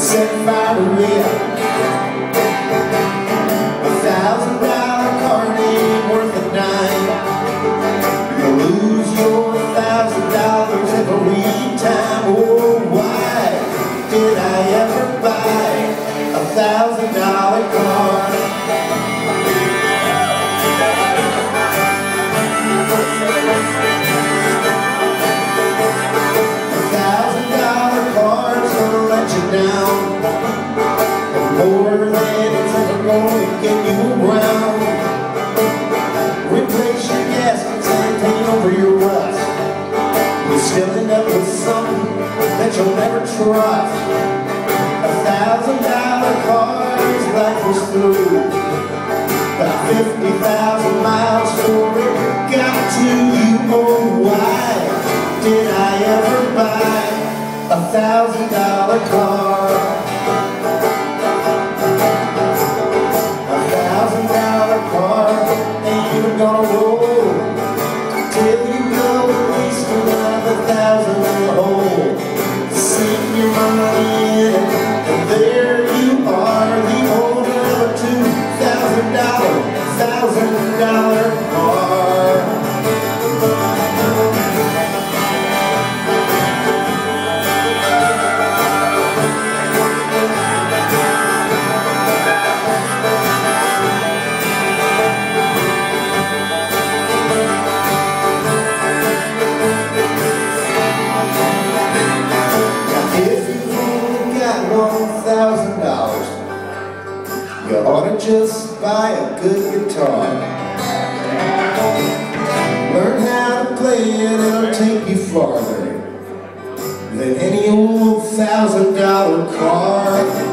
Set by the me. Still end up with something that you'll never trust. A thousand dollar car's life was through. About fifty thousand miles for it got to you. Oh, why did I ever buy a thousand dollar car? Ought just buy a good guitar. Learn how to play it, it'll take you farther than any old thousand dollar car.